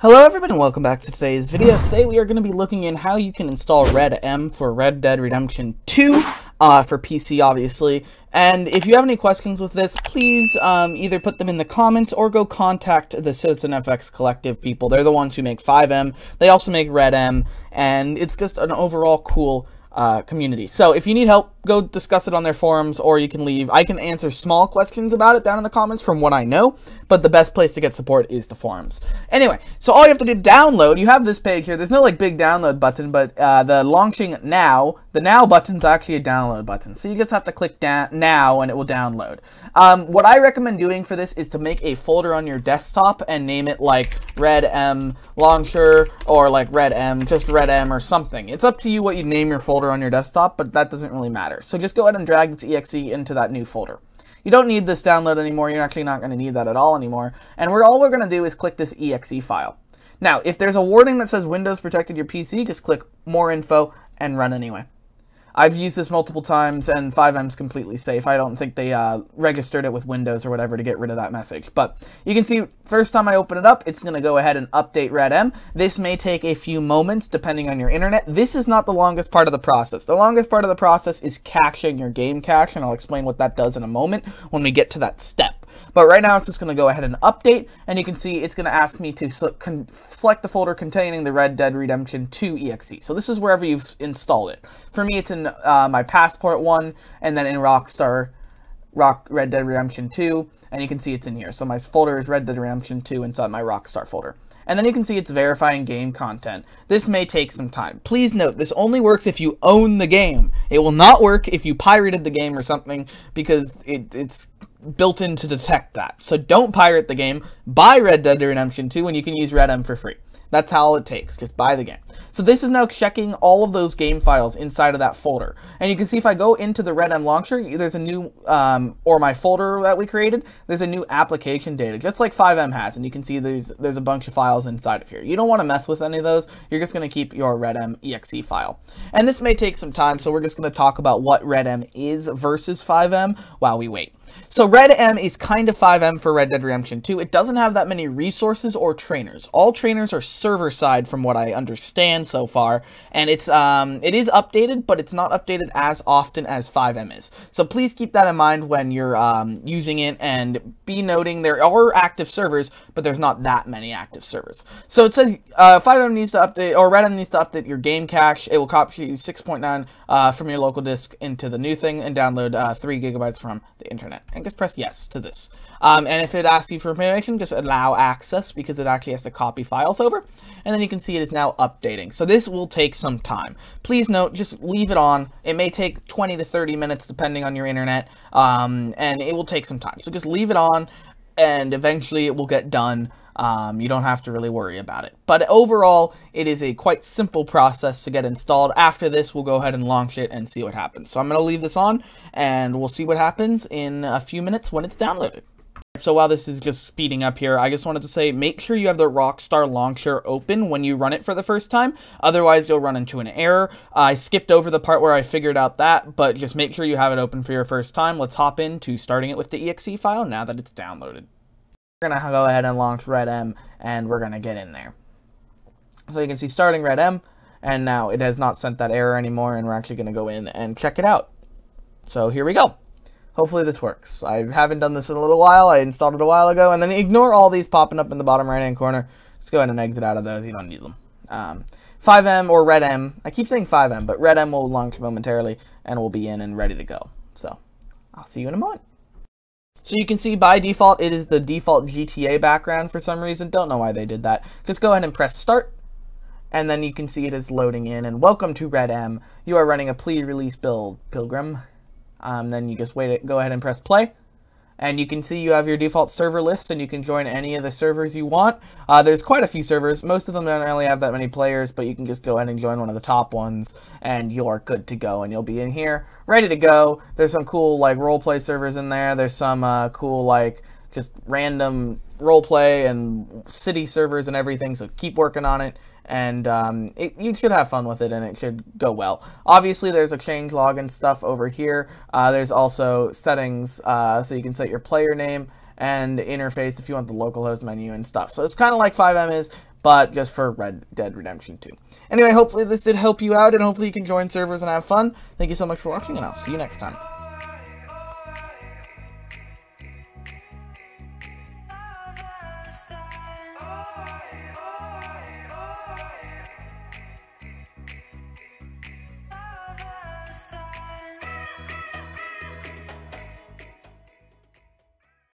Hello everybody and welcome back to today's video. Today we are going to be looking in how you can install RedM for Red Dead Redemption 2 uh, for PC obviously. And if you have any questions with this, please um, either put them in the comments or go contact the CitizenFX Collective people. They're the ones who make FiveM. They also make RedM and it's just an overall cool uh, community. So if you need help, go discuss it on their forums, or you can leave. I can answer small questions about it down in the comments from what I know, but the best place to get support is the forums. Anyway, so all you have to do to download, you have this page here. There's no like big download button, but uh, the launching now, the now button's actually a download button. So you just have to click down now and it will download. Um, what I recommend doing for this is to make a folder on your desktop and name it like RedM Launcher or like RedM, just RedM or something. It's up to you what you name your folder on your desktop, but that doesn't really matter. So just go ahead and drag this exe into that new folder. You don't need this download anymore. You're actually not going to need that at all anymore. And we're all we're going to do is click this exe file. Now, if there's a warning that says Windows protected your PC, just click more info and run anyway. I've used this multiple times, and FiveM's completely safe. I don't think they uh, registered it with Windows or whatever to get rid of that message. But you can see, first time I open it up, it's going to go ahead and update RedM. This may take a few moments, depending on your internet. This is not the longest part of the process. The longest part of the process is caching your game cache, and I'll explain what that does in a moment when we get to that step. But right now, it's just going to go ahead and update, and you can see it's going to ask me to select the folder containing the Red Dead Redemption 2 exe. So this is wherever you've installed it. For me, it's in uh, my Passport one, and then in Rockstar, Rock Red Dead Redemption 2, and you can see it's in here. So my folder is Red Dead Redemption 2 inside my Rockstar folder. And then you can see it's verifying game content. This may take some time. Please note, this only works if you own the game. It will not work if you pirated the game or something, because it, it's built in to detect that. So don't pirate the game. Buy Red Dead Redemption 2 and you can use RedM for free. That's how it takes. Just buy the game. So this is now checking all of those game files inside of that folder. And you can see if I go into the RedM launcher, there's a new, um, or my folder that we created, there's a new application data, just like FiveM has. And you can see there's, there's a bunch of files inside of here. You don't want to mess with any of those. You're just going to keep your RedM exe file. And this may take some time, so we're just going to talk about what RedM is versus FiveM while we wait. So RedM is kind of FiveM for Red Dead Redemption 2. It doesn't have that many resources or trainers. All trainers are server side from what I understand so far, and it's um it is updated, but it's not updated as often as FiveM is. So please keep that in mind when you're um, using it, and be noting there are active servers, but there's not that many active servers. So it says uh, FiveM needs to update, or RedM needs to update your game cache. It will copy 6.9 uh, from your local disk into the new thing and download uh, 3 gigabytes from the internet and just press yes to this. Um, and if it asks you for permission, just allow access because it actually has to copy files over. And then you can see it is now updating. So this will take some time. Please note, just leave it on. It may take 20 to 30 minutes depending on your internet, um, and it will take some time. So just leave it on, and eventually it will get done. Um, you don't have to really worry about it. But overall, it is a quite simple process to get installed. After this, we'll go ahead and launch it and see what happens. So I'm going to leave this on, and we'll see what happens in a few minutes when it's downloaded. So while this is just speeding up here, I just wanted to say make sure you have the Rockstar Launcher open when you run it for the first time. Otherwise, you'll run into an error. I skipped over the part where I figured out that, but just make sure you have it open for your first time. Let's hop into starting it with the exe file now that it's downloaded. We're going to go ahead and launch RedM, and we're going to get in there. So you can see starting RedM, and now it has not sent that error anymore, and we're actually going to go in and check it out. So here we go. Hopefully this works. I haven't done this in a little while. I installed it a while ago, and then ignore all these popping up in the bottom right-hand corner. Just go ahead and exit out of those. You don't need them. Um, FiveM or RedM. I keep saying FiveM, but RedM will launch momentarily, and we'll be in and ready to go. So I'll see you in a moment. So you can see by default, it is the default GTA background for some reason. Don't know why they did that. Just go ahead and press start. And then you can see it is loading in. And welcome to RedM. You are running a pre-release build, Pilgrim. Um, then you just wait it, go ahead and press play and you can see you have your default server list and you can join any of the servers you want. Uh, there's quite a few servers. Most of them don't really have that many players, but you can just go ahead and join one of the top ones and you're good to go and you'll be in here ready to go. There's some cool like roleplay servers in there. There's some uh, cool like just random roleplay and city servers and everything, so keep working on it and um, it, you should have fun with it and it should go well. Obviously, there's a change log and stuff over here. Uh, there's also settings, uh, so you can set your player name and interface if you want the localhost menu and stuff. So it's kind of like FiveM is, but just for Red Dead Redemption 2. Anyway, hopefully this did help you out, and hopefully you can join servers and have fun. Thank you so much for watching, and I'll see you next time.